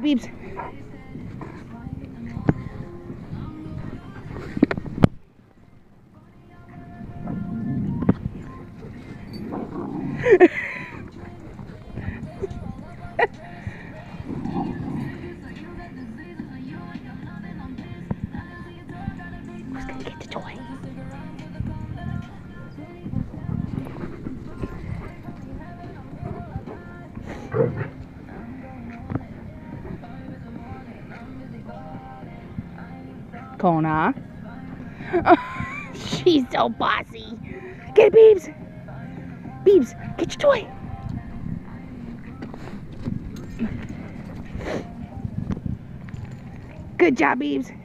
Beebs. Who's gonna get the toy? Kona. She's so bossy. Get it, Beebs. Beebs, get your toy. Good job, Beebs.